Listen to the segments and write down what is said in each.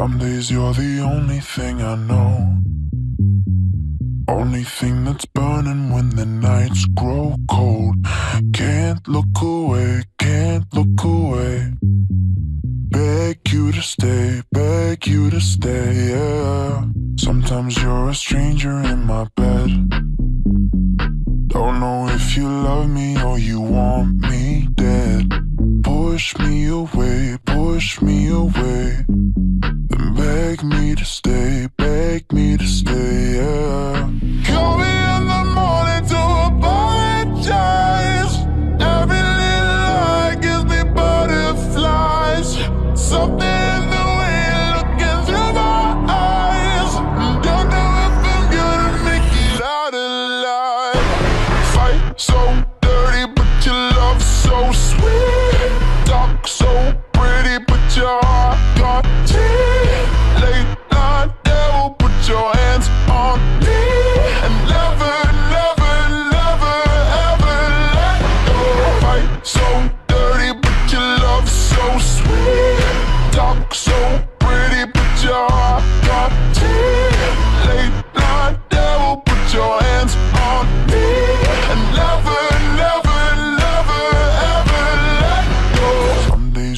Some days you're the only thing I know. Only thing that's burning when the nights grow cold. Can't look away, can't look away. Beg you to stay, beg you to stay, yeah. Sometimes you're a stranger in my bed. Don't know if you love me or you want me dead. Push me away, push me away. Beg me to stay, beg me to stay.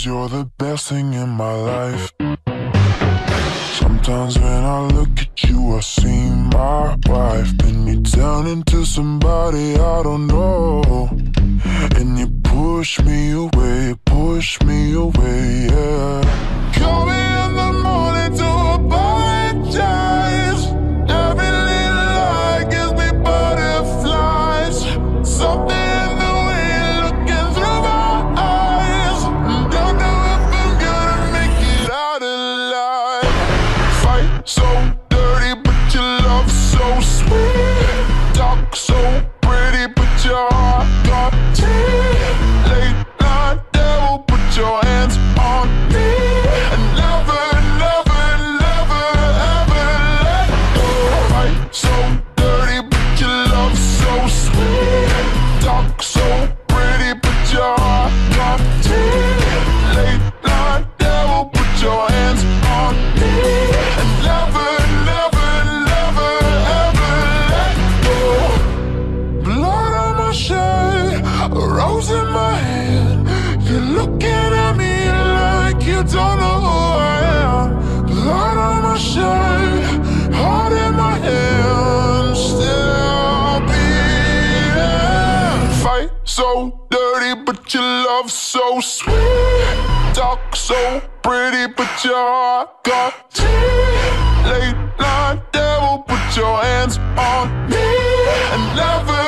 Cause you're the best thing in my life. Sometimes when I look at you I see my wife. Pin me down into somebody I don't know. And you push me away, push me away, yeah. Call put your Late night devil, put your hands on me And never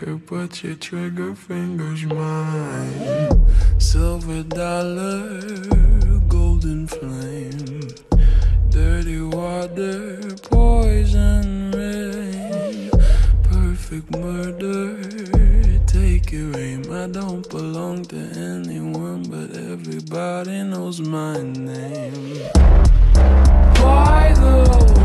could put your trigger fingers mine. Silver dollar, golden flame, dirty water, poison rain, perfect murder. Take your aim. I don't belong to anyone, but everybody knows my name. Why the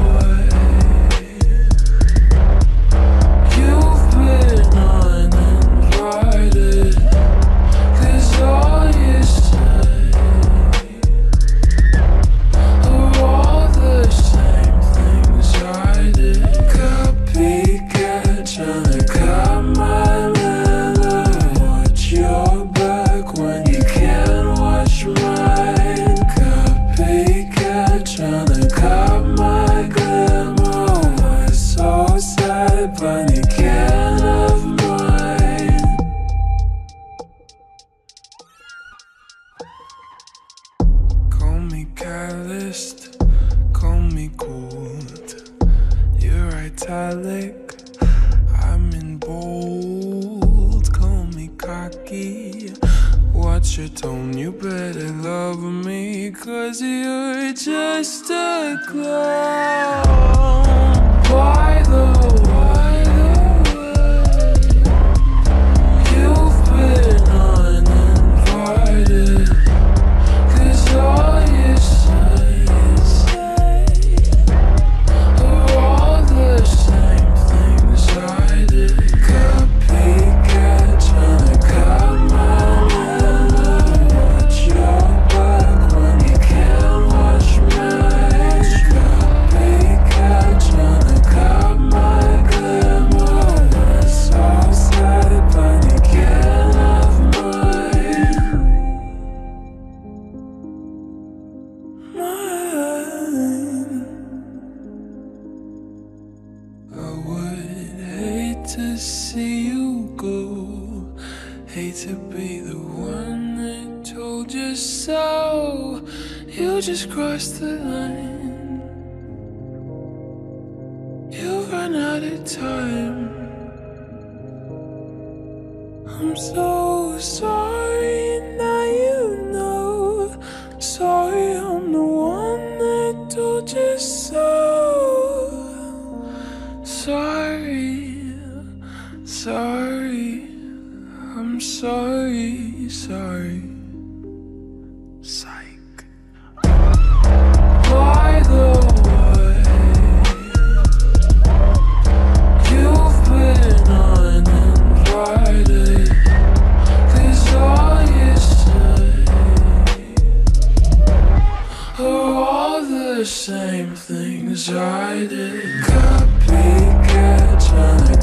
I did. Copycat, tryna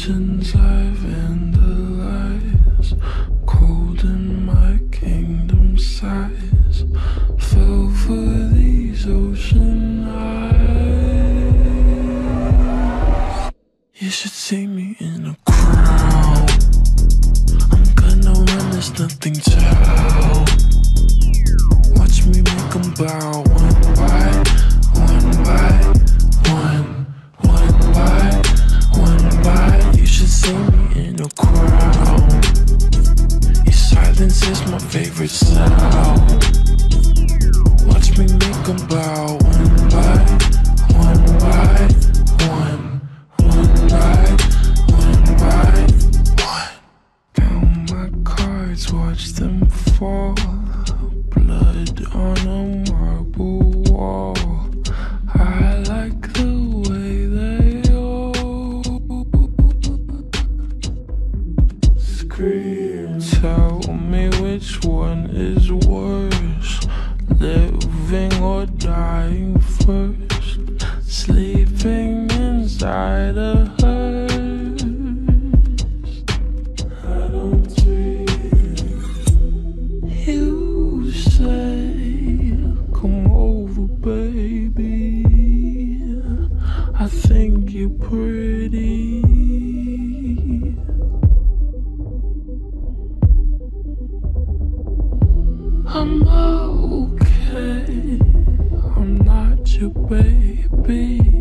Visions I've vandalized, cold in my kingdom fell for these ocean eyes. You should see me. okay. I'm not your baby.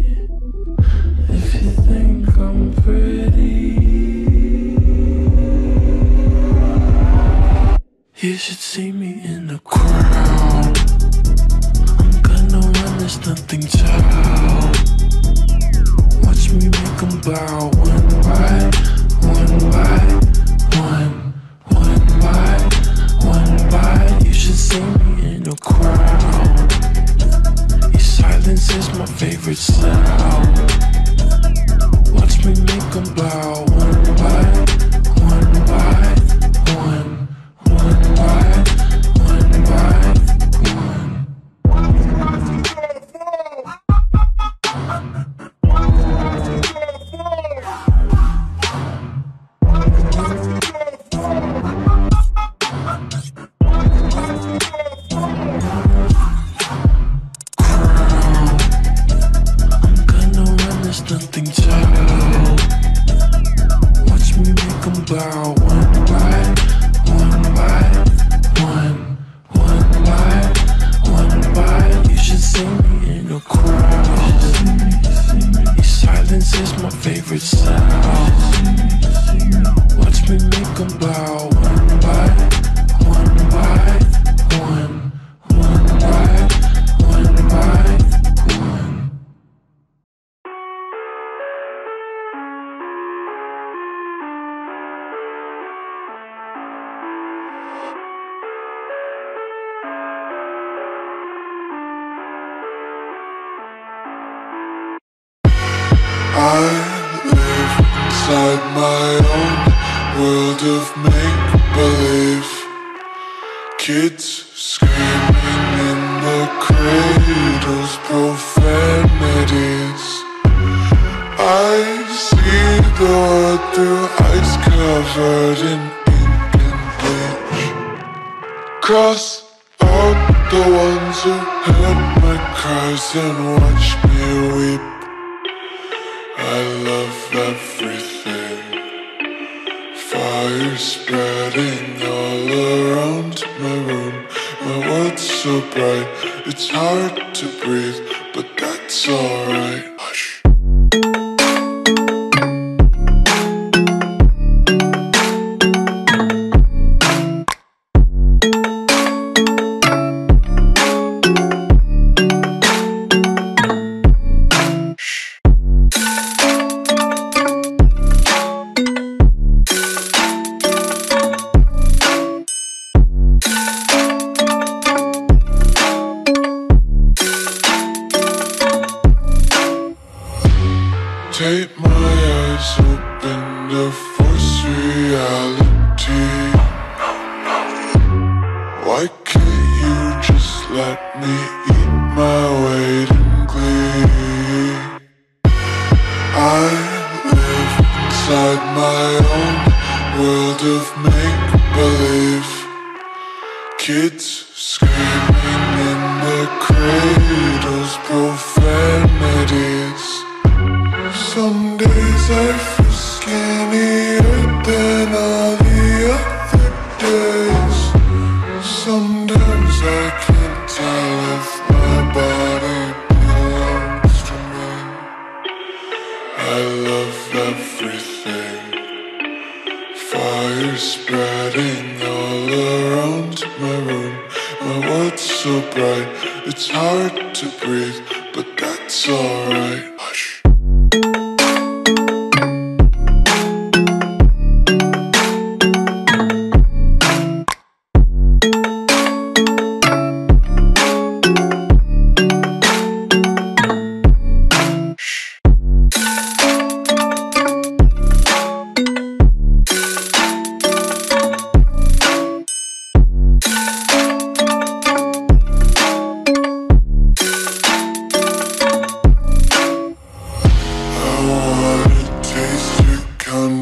Take my eyes open to force reality.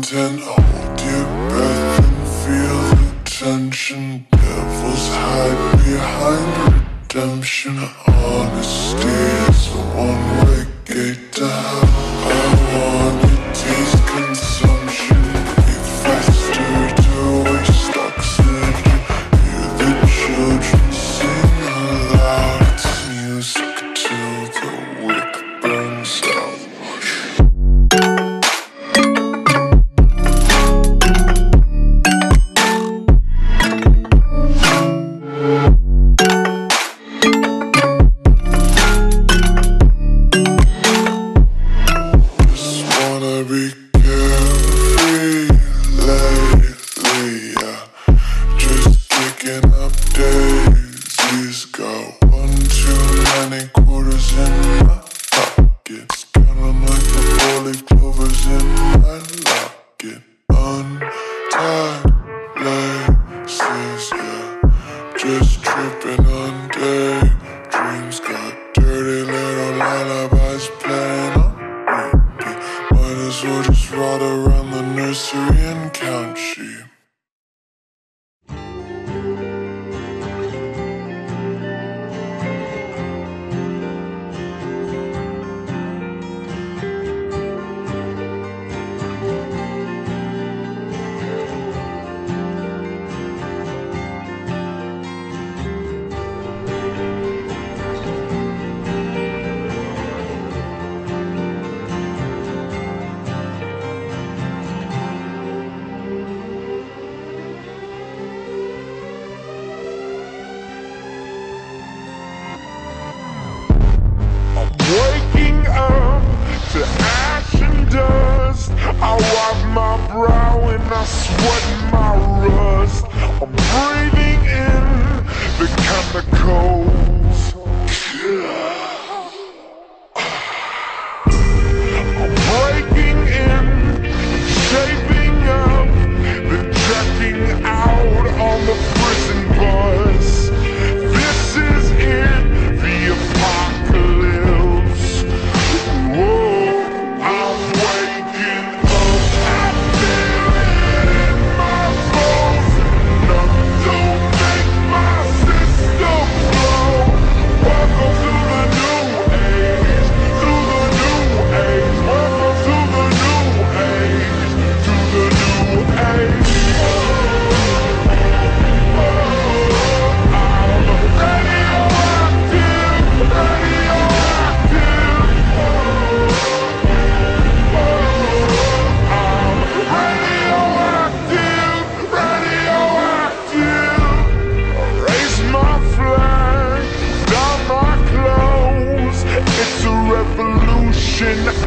hands and hold your breath and feel the tension. Devils hide behind redemption. Honesty is a one-way gate. Nation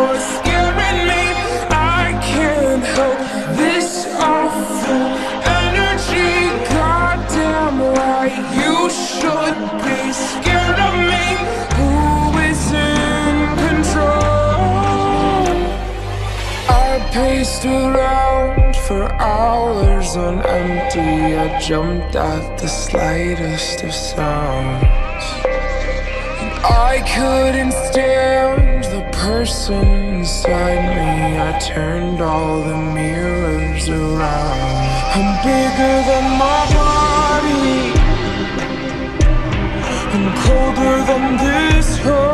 paced around like you should give me of me who is in control I'd be for hours on empty. I jumped at the slightest of sounds. And I couldn't stand person inside me. I turned all the mirrors around. I'm bigger than my body. I'm colder than this home.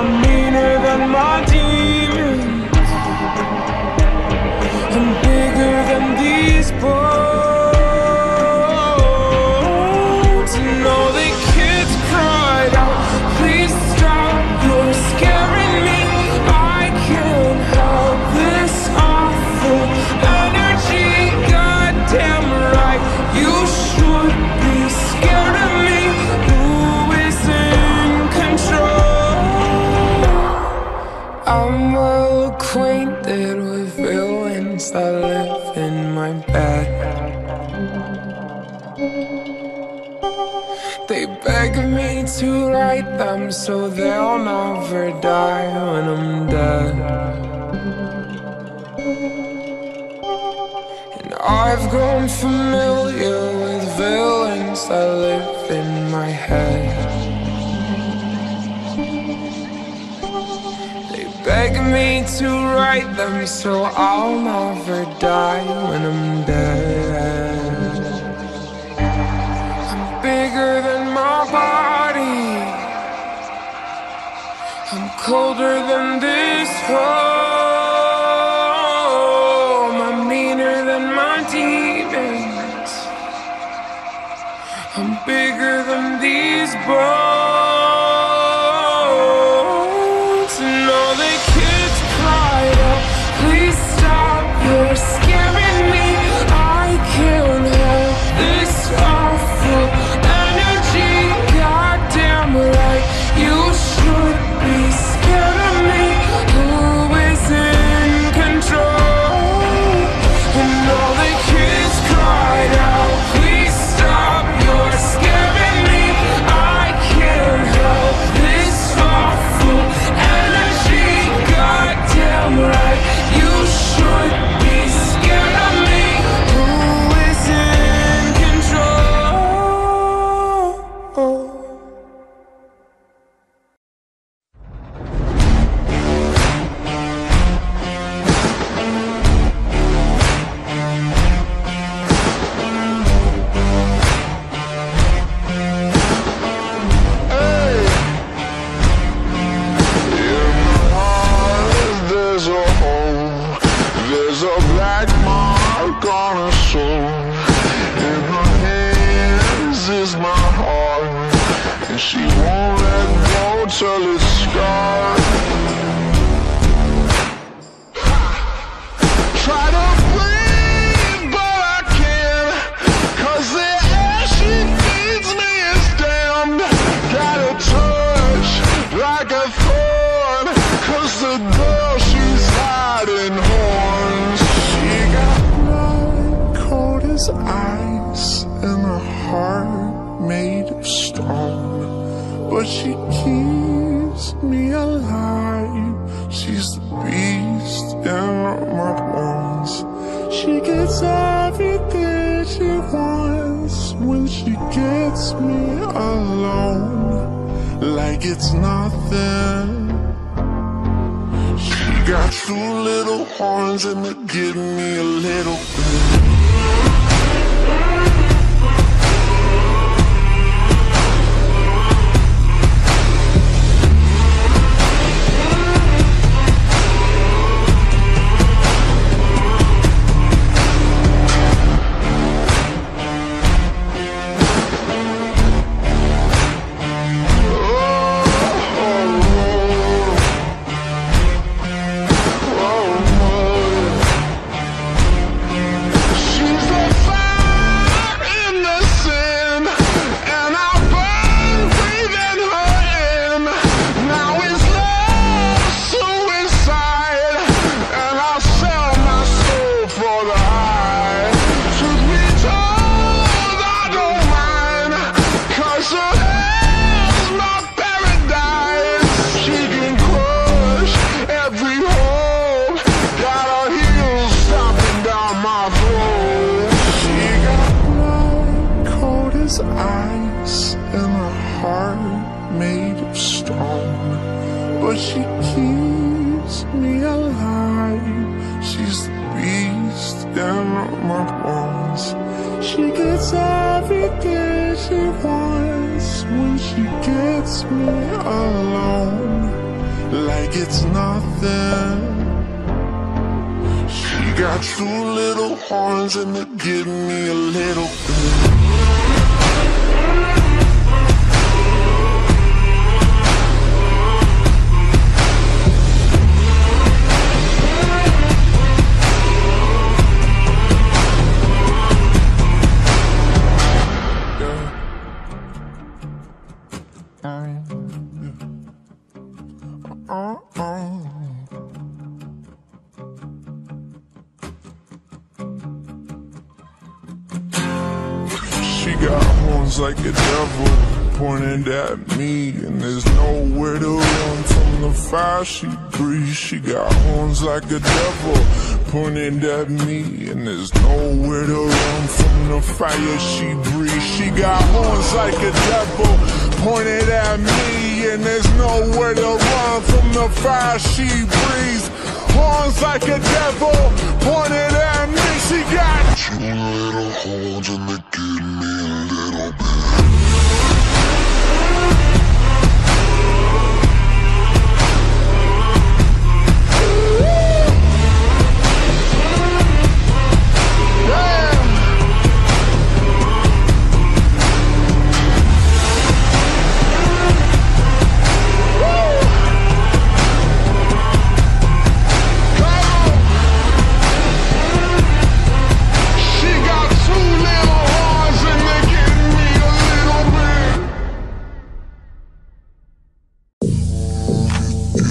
I'm meaner than my demons. I'm bigger than these bones. Acquainted with villains that live in my bed. They beg me to write them so they'll never die when I'm dead. And I've grown familiar with villains that live in my head. Me to write them so I'll never die when I'm dead. I'm bigger than my body. I'm colder than this home. I'm meaner than my demons. I'm bigger than these bones. how she breathes. She got horns like a devil pointed at me, and there's nowhere to run from the fire she breathes. She got horns like a devil pointed at me, and there's nowhere to run from the fire she breathes. Horns like a devil pointed at me. She got two little holes in the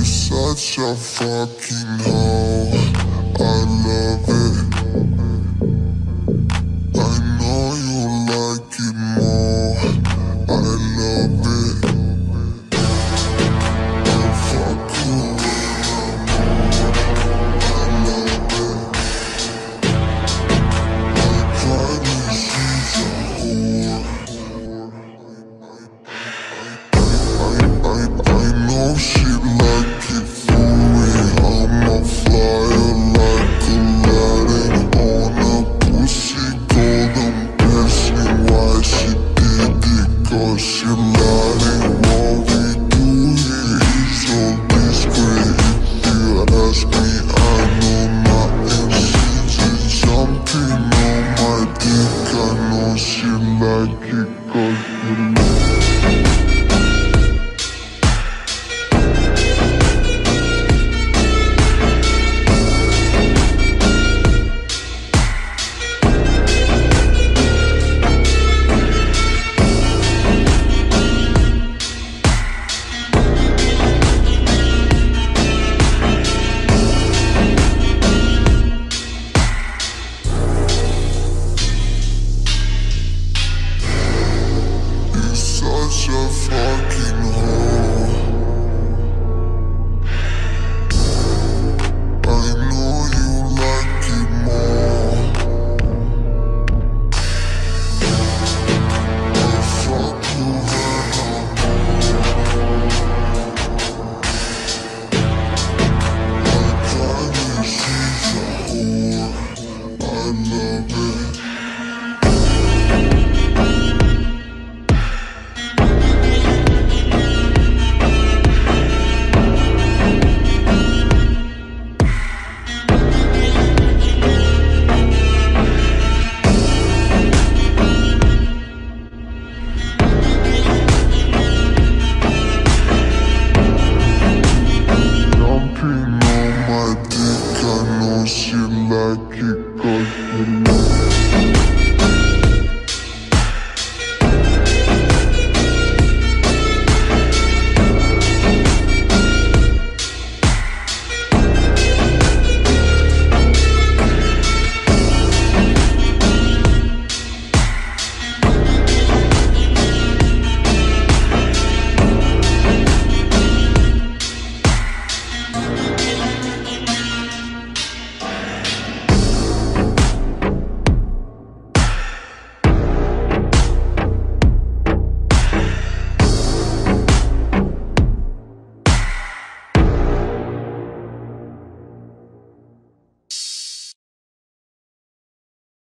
such a fucking hoe. I love it.